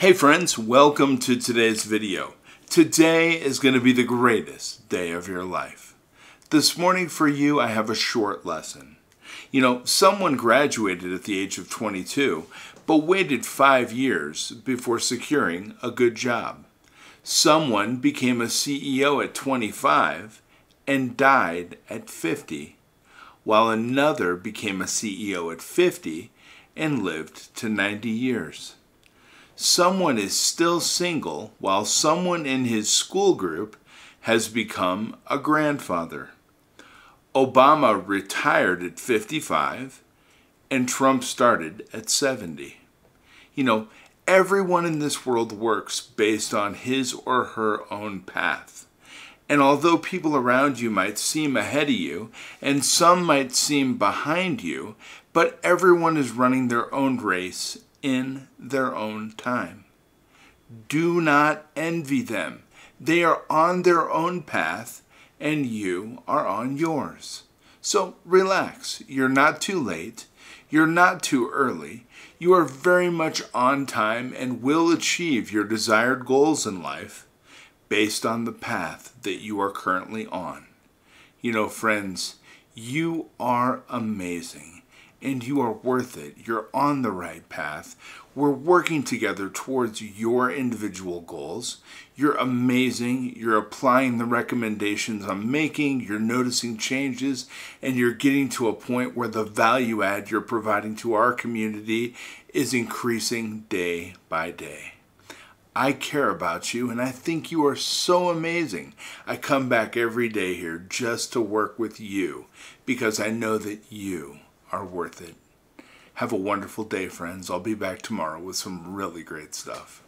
Hey friends, welcome to today's video. Today is going to be the greatest day of your life. This morning for you, I have a short lesson. You know, someone graduated at the age of 22, but waited five years before securing a good job. Someone became a CEO at 25 and died at 50, while another became a CEO at 50 and lived to 90 years someone is still single while someone in his school group has become a grandfather. Obama retired at 55 and Trump started at 70. You know, everyone in this world works based on his or her own path. And although people around you might seem ahead of you, and some might seem behind you, but everyone is running their own race in their own time. Do not envy them. They are on their own path and you are on yours. So relax. You're not too late. You're not too early. You are very much on time and will achieve your desired goals in life based on the path that you are currently on. You know, friends, you are amazing and you are worth it. You're on the right path. We're working together towards your individual goals. You're amazing. You're applying the recommendations I'm making. You're noticing changes and you're getting to a point where the value add you're providing to our community is increasing day by day. I care about you and I think you are so amazing. I come back every day here just to work with you because I know that you are worth it. Have a wonderful day, friends. I'll be back tomorrow with some really great stuff.